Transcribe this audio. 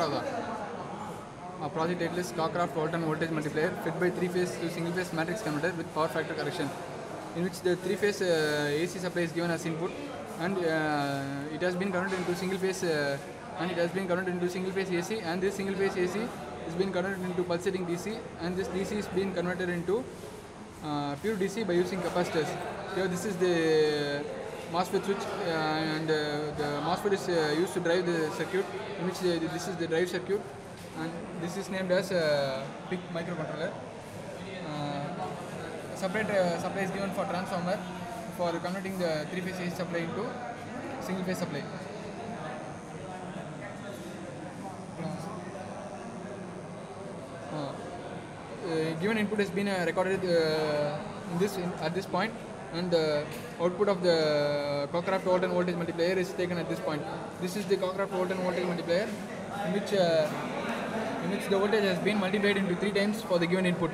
A Project 8 is Cockcroft Walton voltage multiplier fed by 3-phase to single-phase matrix converter with power factor correction in which the 3-phase uh, AC supply is given as input and uh, it has been converted into single-phase uh, and it has been converted into single-phase AC and this single-phase AC is being converted into pulsating DC and this DC is being converted into uh, pure DC by using capacitors. So this is the MOSFET switch uh, and uh, the MOSFET is uh, used to drive the circuit in which the, this is the drive circuit and this is named as uh, PIC microcontroller. Separate supply is given for transformer for converting the three phase AC supply into single phase supply. Given input has been recorded in this in, at this point and the output of the Cockcroft Walton voltage multiplier is taken at this point. This is the Cockcroft Walton voltage multiplier in which uh, in which the voltage has been multiplied into three times for the given input.